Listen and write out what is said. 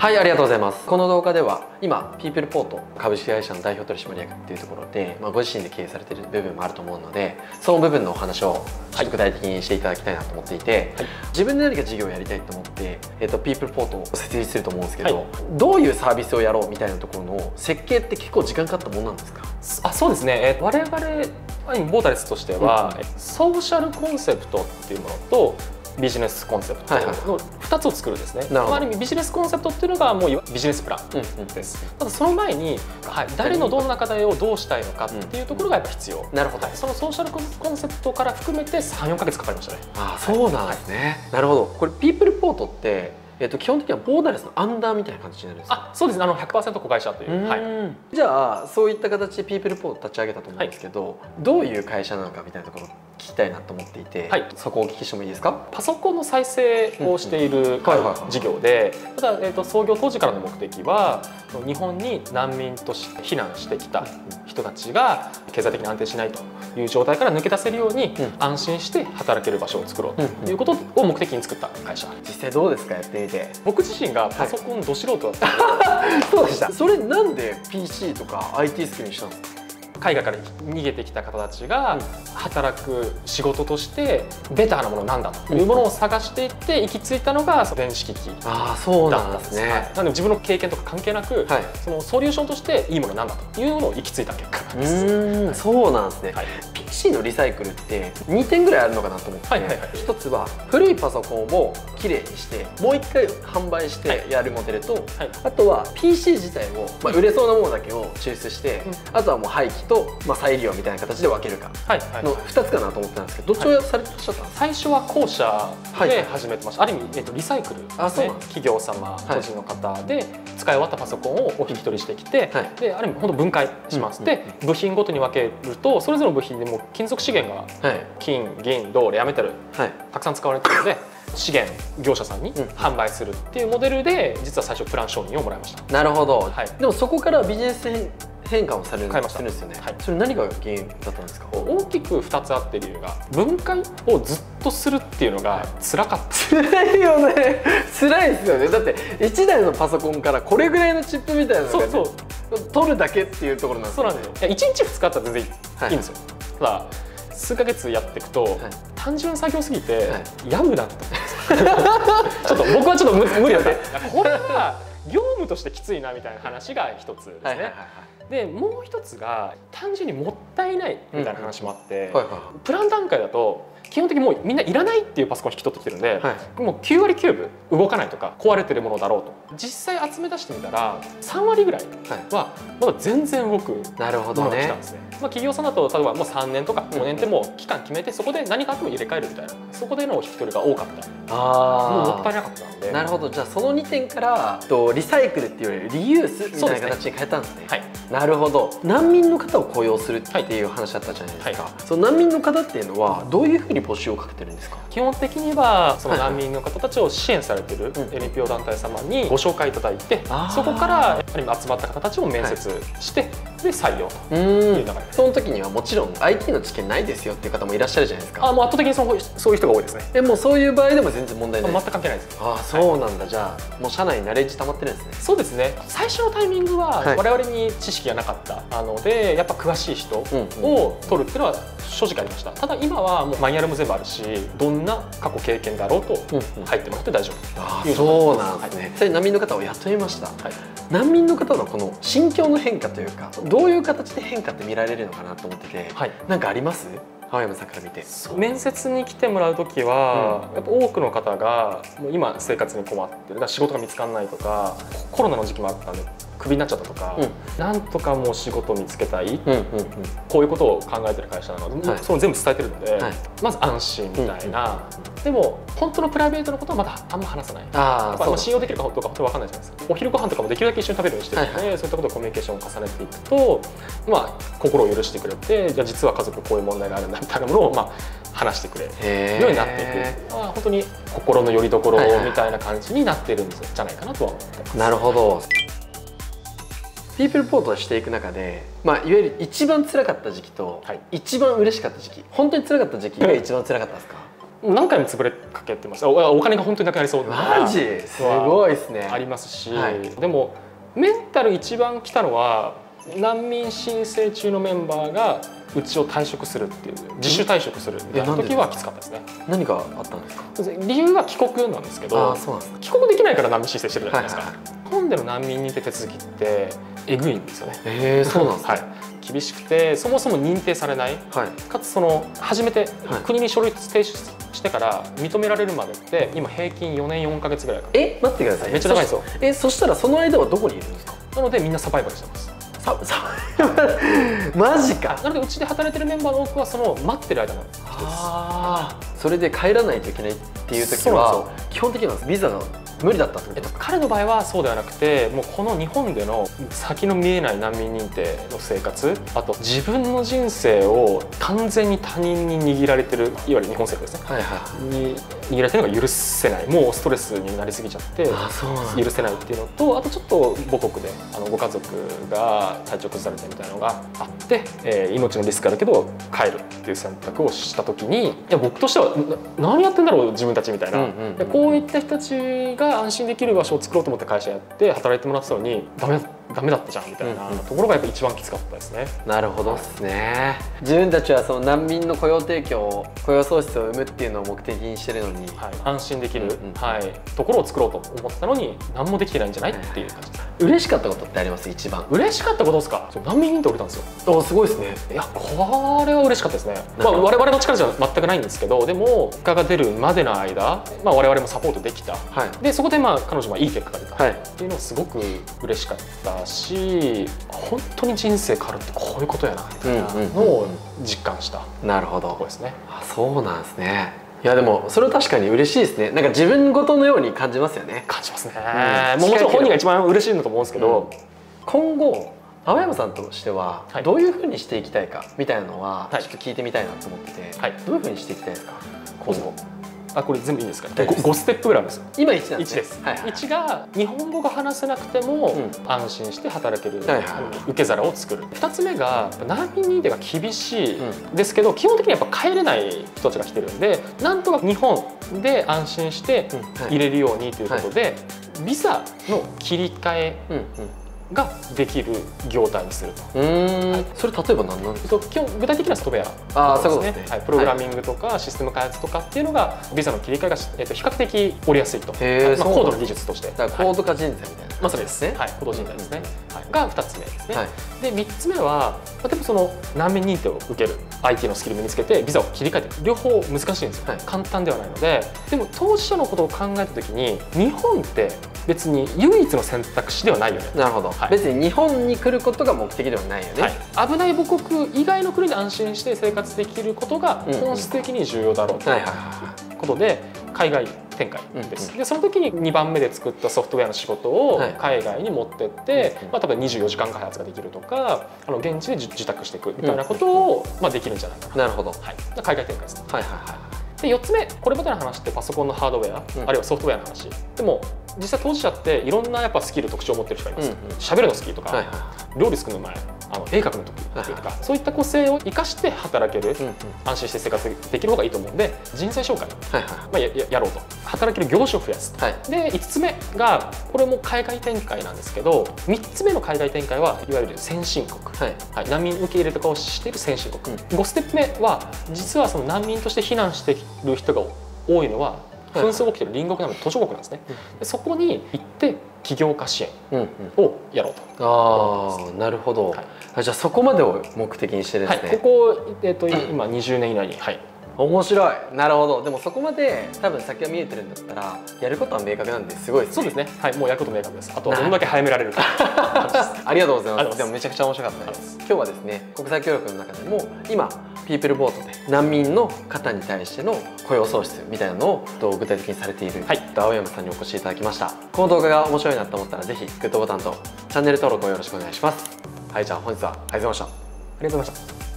はいありがとうございます。この動画では今ピープルポート株式会社の代表取締役っていうところで、まあ、ご自身で経営されてる部分もあると思うのでその部分のお話を具体的にしていただきたいなと思っていて、はい、自分で何か事業をやりたいと思って、えーと、ピープルポートを設立すると思うんですけど、はい、どういうサービスをやろうみたいなところの設計って結構時間かかったものなんですか？あそうですね、えー、我々ボータレスとしては、うん、ソーシャルコンセプトっていうものとビジネスコンセプトの2つを作るんですね、はいはい、ある意味ビジネスコンセプトっていうのがもうビジネスプラン。です、うんうん、ただその前に、はい、誰のどんな課題をどうしたいのかっていうところがやっぱ必要、うん、なるほど、はい、そのソーシャルコンセプトから含めて34か月かかりましたね。あそうなんですね、なるほど。これピープルポートってえっと、基本的にはボーダレスのアンダーみたいな感じになるんですあそうです。ねあの100%子会社という、はい、じゃあそういった形でピープルポート立ち上げたと思うんですけど、はい、どういう会社なのかみたいなところ。聞きたいなと思っていて、はい、そこをお聞きしてもいいですか？パソコンの再生をしている事業でただ、えーと、創業当時からの目的は日本に難民として避難してきた人たちが経済的に安定しないという状態から抜け出せるように、安心して働ける場所を作ろうということを目的に作った会社。実際どうですかやってみて？僕自身がパソコンど素人だった、はい、そうでした。それなんで PC とか IT スキルにしたんですか海外から逃げてきた方たちが働く仕事としてベターなものなんだというものを探していって行き着いたのが電子機器あそうなんですね、はい、なので自分の経験とか関係なく、はい、そのソリューションとしていいものなんだというものを行き着いた結果なんです。そうなんですね、はい、PC のリサイクルって2点ぐらいあるのかなと思って、はいはいはい、1つは古いパソコンをきれいにしてもう1回販売してやるモデルと、はい、あとは PC 自体を、まあ、売れそうなものだけを抽出して、うん、あとはもう廃棄と、まあ、再利用みたいな形で分けるかの2つかなと思ってたんですけどどっちをされてらっしゃったんですか、最初は後者で始めてました、はい、ある意味、えっと、リサイクル、ね、あそう企業様個人の方で使い終わったパソコンをお引き取りしてきて、はい、である意味本当分解します、で部品ごとに分けるとそれぞれの部品でも金属資源が金銀銅レアメタル、たくさん使われてるので資源業者さんに販売するっていうモデルで実は最初プラン承認をもらいました。なるほど、はい、でもそこからビジネス変化をされるんですよね、はい、それ何が原因だったんですか？大きく2つあって理由が分解をずっとするっていうのが辛かった、辛いよね。辛いですよね。だって1台のパソコンからこれぐらいのチップみたいなのが、ね、そうそう。取るだけっていうところなんですよ、ね、そうなんですよ。1日2日だったら全然いい,、んですよただ数か月やっていくと、はい、単純作業すぎて、はい、やむなと思ちょっと僕はちょっと無理だって これは業務としてきついなみたいな話が一つですね。はいはいはいでもう一つが単純にもったいないみたいな話もあって、プラン段階だと基本的にもうみんないらないっていうパソコン引き取ってきてるんで、はい、もう9割9分動かないとか壊れてるものだろうと。実際集め出してみたら3割ぐらいはまだ全然動くものが来たんですね。まあ、企業さんだと例えばもう3年とか5年ってもう期間決めてそこで何かあっても入れ替えるみたいなそこでの引き取りが多かった。あもうもったいなかったんで。なるほど。じゃあその2点からとリサイクルっていうよりリユースみたいな形に変えたんですね、ね、はい。なるほど。難民の方を雇用するっていう話だったじゃないですか、はい。はい、その難民の方っていうのはどういうふうに募集をかけてるんですか？基本的にはその難民の方たちを支援されてる NPO 団体様にご紹介いただいて、そこからやっぱり集まった方たちを面接して、で採用という流れその時にはもちろん IT の知見ないですよっていう方もいらっしゃるじゃないですか。あもう圧倒的にそそういう人が多いですね。でもそういう場合でも全然問題ない。全く関係ないです。あそうなんだ、はい、じゃあもう社内にナレッジ溜まってるんですね。そうですね。最初のタイミングは我々に知識がなかったので、やっぱ詳しい人を取るっていうのは正直ありました。ただ今はもうマニュアルも全部あるしどんな過去経験だろうと入ってもらって大丈夫。あそうなんですね、はい、難民の方を雇いました、はい、難民の方のこの心境の変化というかどういう形で変化って見られるのかなと思ってて、はい、なんかあります？青山さんから見て。面接に来てもらう時は、うん、やっぱ多くの方がもう今生活に困ってる仕事が見つからないとかコロナの時期もあったんでクビになっちゃったとか、うん、なんとかもう仕事を見つけたい、うんうんうん、こういうことを考えてる会社なので、はい、その全部伝えてるので、はい、まず安心みたいな、うん、でも本当のプライベートのことはまだあんま話さない。あまあ信用できるかどうか本当分かんないじゃないですか。お昼ご飯とかもできるだけ一緒に食べるようにしてるので、はいはい、そういったことをコミュニケーションを重ねていくと、まあ、心を許してくれてじゃあ実は家族こういう問題があるんだみたいなものを、まあ、話してくれるようになっていく、まあ、本当に心の拠り所みたいな感じになってるんじゃないかなとは思ってます。なるほどピープルポートをしていく中で、まあ、いわゆる一番辛かった時期と、はい、一番嬉しかった時期本当に辛かった時期が一番辛かったですか、何回も潰れかけてますお金が本当になくなりそうマジ？すごいですね。ありますし、はい、でもメンタル一番きたのは難民申請中のメンバーがうちを退職するっていう自主退職するみたいな時はきつかったですね。何があったんですか？理由は帰国なんですけど帰国できないから難民申請してるじゃないですか、はいはい、日本での難民認定手続きってえぐいんですよね。えー、そうなんですか、はい。厳しくてそもそも認定されない、はい、かつその初めて国に書類提出してから認められるまでって今平均4年4か月ぐらいえ待ってください。めっちゃ長いですよ。えそしたらその間はどこにいるんですか？なのでみんなサバイバルしてます。ササ マジか。なのでうちで働いてるメンバーの多くはその待ってる間の人です。あそれで帰らないといけないっていう時は基本的にはビザが無理だったえっと、彼の場合はそうではなくてもうこの日本での先の見えない難民認定の生活あと自分の人生を完全に他人に握られてるいわゆる日本政府ですね、はいはい、に握られてるのが許せない。もうストレスになりすぎちゃって許せないっていうのとあとちょっと母国であのご家族が体調崩されてみたいなのがあって、えー、命のリスクあるけど帰るっていう選択をした時にいや僕としては何やってんだろう自分たちみたいな、うんうんうん、こういった人たちが安心できる場所を作ろうと思って会社やって働いてもらってたのにダメだダメだったじゃんみたいなところがやっぱ一番きつかったですね。なるほどですね。自分たちはその難民の雇用提供、雇用創出を生むっていうのを目的にしてるのに、はい、安心できる、うんうん、はい、ところを作ろうと思ったのに何もできてないんじゃないっていう感じ。です。嬉しかったことってあります？一番。嬉しかったことですか？難民認定降りたんですよ。おすごいですね。いやこれは嬉しかったですね、まあ、我々の力じゃ全くないんですけどでも結果が出るまでの間、まあ、我々もサポートできた、はい、でそこでまあ彼女はいい結果が出た、はい、っていうのはすごく嬉しかったし本当に人生変わるってこういうことやなみたいなのを実感した、なるほど。こですね。あそうなんですね。いやでもそれは確かに嬉しいですね。なんか自分ごとのように感じますよね。感じますね、うん、もうもちろん本人が一番嬉しいんだと思うんですけど、うん、今後青山さんとしてはどういうふうにしていきたいかみたいなのはちょっと聞いてみたいなと思ってて、はい、どういうふうにしていきたいですか今後？あこれ全部いいんですか、ね、5ステップぐらいですよ。今1なんです、ね、1です、はいはい、1が日本語が話せなくても安心して働ける、はいはい、受け皿を作る。2つ目が難民認定が厳しいですけど、うん、基本的にやっぱ帰れない人たちが来てるんでなんとか日本で安心して入れるようにということで、はい、ビザの切り替えができる業態にすると。はい、それ例えば何なんですか？基本具体的なソフトウェア。あそうですね、はい、プログラミングとかシステム開発とかっていうのがビザの切り替えが、えー、と比較的折りやすいと、はい。まあ、高度の技術として。だから高度化人材みたいな、まあ、それですね、はい、高度人材ですね、はい、が2つ目ですね、はい、で3つ目は例えばその難民認定を受ける IT のスキル身につけてビザを切り替えて両方難しいんですよ、はい、簡単ではないので。でも投資者のことを考えた時に日本って別に唯一の選択肢ではないよね。なるほど、はい、別に日本に来ることが目的ではないよね、はい、危ない母国以外の国で安心して生活できることが本質的に重要だろうということで海外展開です、うんうん、でその時に2番目で作ったソフトウェアの仕事を海外に持ってって、はい、まあ、多分24時間開発ができるとかあの現地で自宅していくみたいなことを、まあ、できるんじゃないかな。なるほど、はい、海外展開です、はいはいはいで4つ目これまでの話ってパソコンのハードウェア、うん、あるいはソフトウェアの話。でも実際当事者っていろんなやっぱスキル特徴を持ってる人がいます。喋、うんうん、るの好きとか、はいはい、料理作るの前あの絵描くの得意とか、そういった個性を生かして働ける、うんうん、安心して生活できる方がいいと思うんで人材紹介、はいはいまあ、ややろうと。働ける業種を増やす、はい、で5つ目がこれも海外展開なんですけど3つ目の海外展開はいわゆる先進国、はい。はい、難民受け入れとかをしている先進国、うん、5ステップ目は実はその難民として避難している人が多いのは紛争が起きてる隣国なので途上国なんですね、でそこに行って起業家支援をやろうと、うんうん、ああなるほど、はい、じゃあそこまでを目的にしてですね、はい、ここ、えーと、今20年以内に。はい。面白い。なるほど。でもそこまで多分先が見えてるんだったらやることは明確なんですごい、ね、そうですね。はいもうやること明確です。あとはどんだけ早められるか。ありがとうございます。でもめちゃくちゃ面白かったです。今日はですね国際協力の中でも今ピープルボートで難民の方に対しての雇用創出みたいなのを具体的にされている、はい、青山さんにお越しいただきました。この動画が面白いなと思ったらぜひグッドボタンとチャンネル登録をよろしくお願いします。はいじゃあ本日はありがとうございました。ありがとうございました